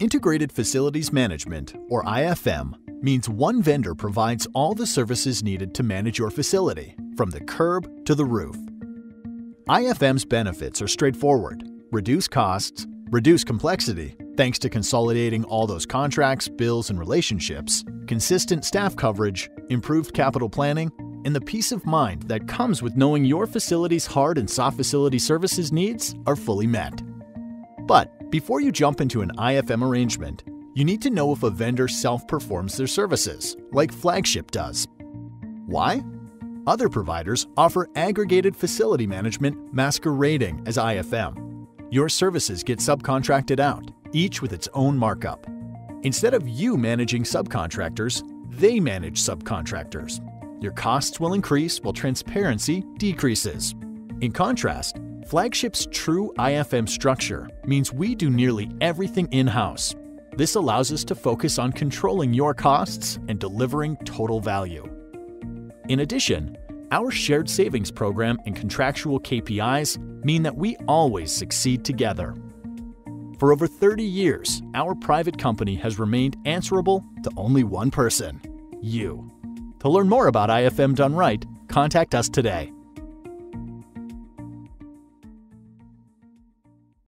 Integrated Facilities Management, or IFM, means one vendor provides all the services needed to manage your facility, from the curb to the roof. IFM's benefits are straightforward reduce costs, reduce complexity, thanks to consolidating all those contracts, bills, and relationships, consistent staff coverage, improved capital planning, and the peace of mind that comes with knowing your facility's hard and soft facility services needs are fully met. But before you jump into an IFM arrangement, you need to know if a vendor self performs their services, like Flagship does. Why? Other providers offer aggregated facility management masquerading as IFM. Your services get subcontracted out, each with its own markup. Instead of you managing subcontractors, they manage subcontractors. Your costs will increase while transparency decreases. In contrast, Flagship's true IFM structure means we do nearly everything in house. This allows us to focus on controlling your costs and delivering total value. In addition, our shared savings program and contractual KPIs mean that we always succeed together. For over 30 years, our private company has remained answerable to only one person you. To learn more about IFM done right, contact us today